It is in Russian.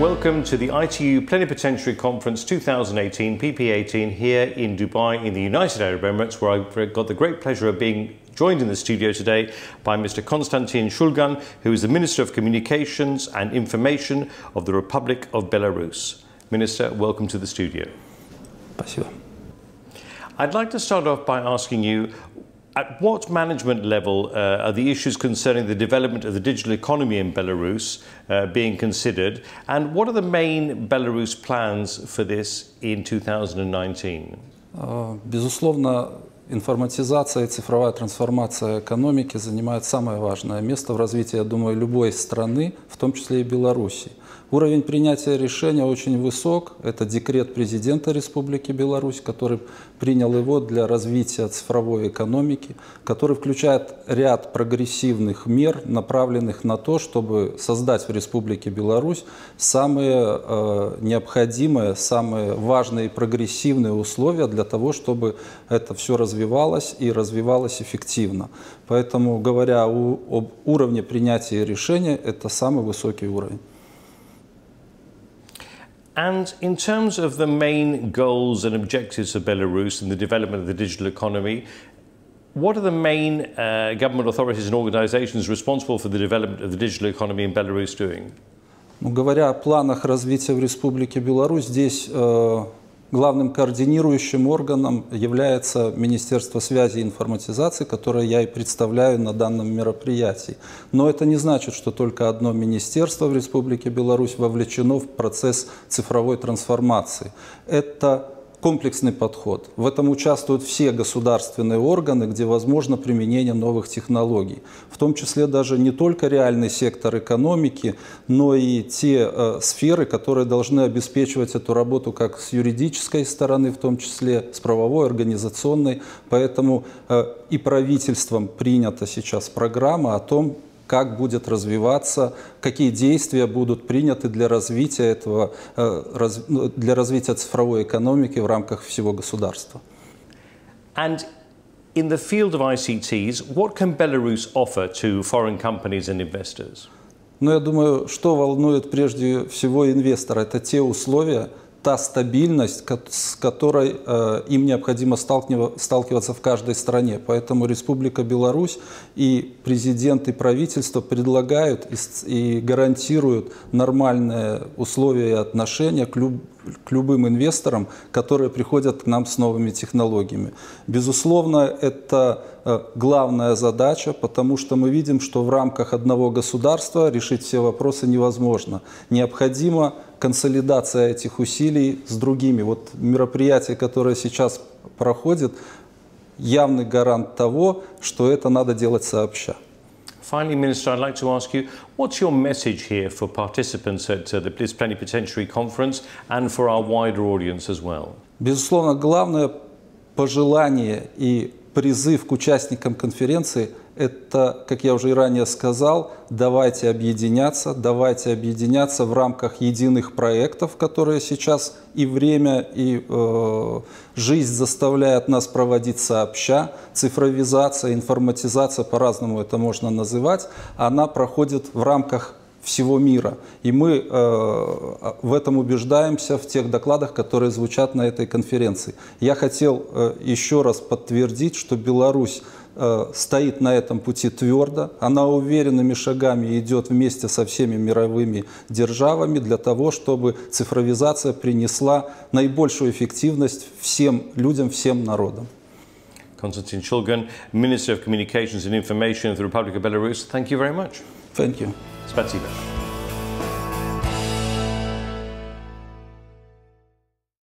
Welcome to the ITU Plenipotentiary Conference 2018, PP18, here in Dubai, in the United Arab Emirates, where I've got the great pleasure of being joined in the studio today by Mr. Konstantin Shulgan, who is the Minister of Communications and Information of the Republic of Belarus. Minister, welcome to the studio. Спасибо. I'd like to start off by asking you at what management level uh, are the issues concerning the development of the digital economy in Belarus uh, being considered, and what are the main Belarus plans for this in 2019? Э, Безусловно, информатизация и цифровая трансформация экономики занимают самое важное место в развитии, я думаю, любой страны, в том числе и Беларуси. Уровень принятия решения очень высок. Это декрет президента Республики Беларусь, который принял его для развития цифровой экономики, который включает ряд прогрессивных мер, направленных на то, чтобы создать в Республике Беларусь самые э, необходимые, самые важные и прогрессивные условия для того, чтобы это все развивалось и развивалось эффективно. Поэтому, говоря о, об уровне принятия решения, это самый высокий уровень. And in terms of the main goals and objectives of Belarus and the development of the digital economy, what are the main uh, government authorities and organizations responsible for the development of the digital economy in Belarus doing? Ну, говоря о планах развития в Республике Беларусь, здесь э, главным координирующим органом является Министерство связи и информатизации, которое я и представляю на данном мероприятии. Но это не значит, что только одно министерство в Республике Беларусь вовлечено в процесс цифровой трансформации. Это комплексный подход. В этом участвуют все государственные органы, где возможно применение новых технологий. В том числе даже не только реальный сектор экономики, но и те э, сферы, которые должны обеспечивать эту работу как с юридической стороны, в том числе с правовой, организационной. Поэтому э, и правительством принята сейчас программа о том, как будет развиваться, какие действия будут приняты для развития этого, ну, для развития цифровой экономики в рамках всего государства. And in the field of ICTs, what can Belarus offer to foreign companies and investors? Ну, я думаю, что волнует прежде всего инвестора, это те условия, та стабильность, с которой э, им необходимо сталкиваться в каждой стране. Поэтому Республика Беларусь и президент и правительство предлагают и, гарантируют нормальные условия и отношения к, люб, к любым инвесторам, которые приходят к нам с новыми технологиями. Безусловно, это э, главная задача, потому что мы видим, что в рамках одного государства решить все вопросы невозможно. Необходимо консолидация этих усилий с другими. Вот мероприятие, которое сейчас проходит, явный гарант того, что это надо делать сообща. Finally, Minister, I'd like to ask you, what's your message here for participants at uh, the Bliss Plenipotentiary Conference and for our wider audience as well? Безусловно, главное пожелание и призыв к участникам конференции – это, как я уже и ранее сказал, давайте объединяться, давайте объединяться в рамках единых проектов, которые сейчас и время, и э, жизнь заставляют нас проводить сообща. Цифровизация, информатизация, по-разному это можно называть, она проходит в рамках всего мира. И мы э, в этом убеждаемся в тех докладах, которые звучат на этой конференции. Я хотел э, еще раз подтвердить, что Беларусь стоит на этом пути твердо, она уверенными шагами идет вместе со всеми мировыми державами для того, чтобы цифровизация принесла наибольшую эффективность всем людям, всем народам. Konstantin Shulgan, Minister of Communications and Information of the Republic of Belarus, thank you very much. Thank you. Спасибо.